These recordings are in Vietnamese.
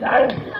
Sorry.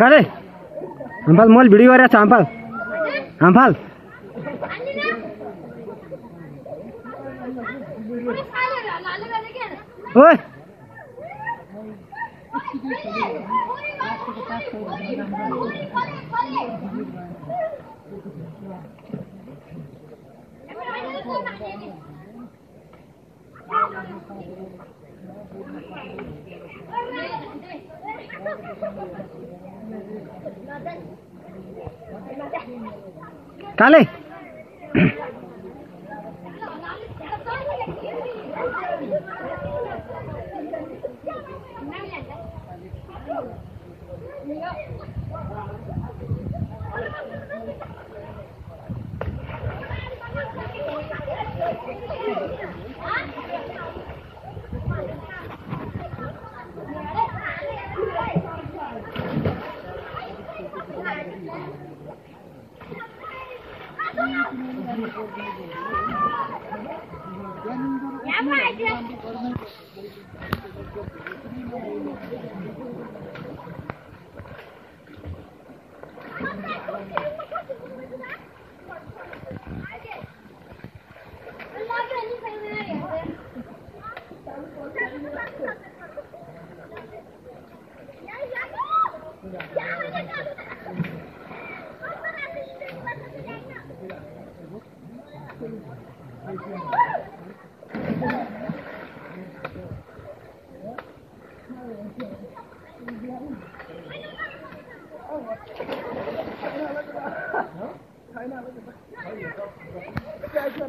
करे मोल भिडी गरेछ अम्फाल अम्फाल ओए Thank you. cá lên Yeah. Yapma acı. Gracias.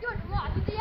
就是我，朱杰。